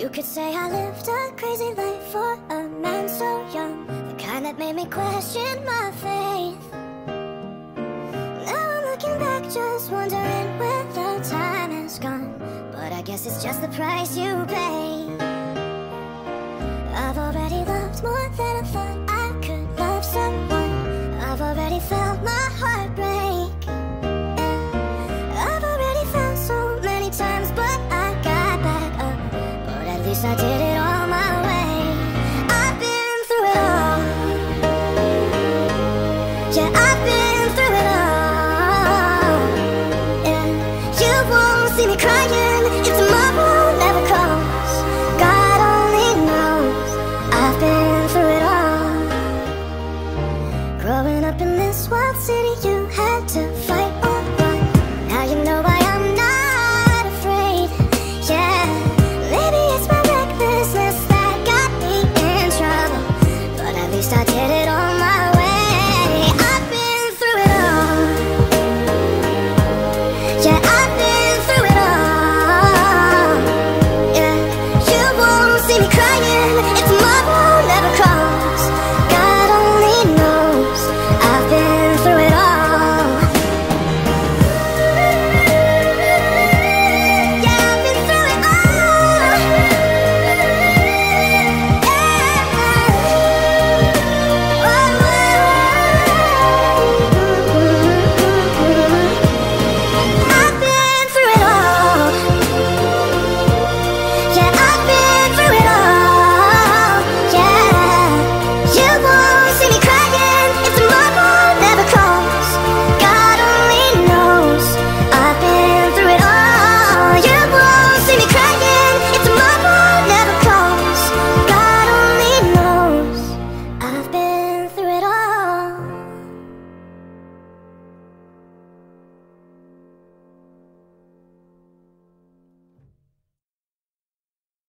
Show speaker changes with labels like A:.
A: You could say I lived a crazy life for a man so young The kind that made me question my faith. Now I'm looking back just wondering where the time has gone But I guess it's just the price you pay. I've already loved more than I thought I could love someone. I've already felt my heart I did it all my way. I've been through it all. Yeah, I've been through it all. Yeah, you won't see me crying If tomorrow never comes. God only knows I've been through it all. Growing up in this wild city You had to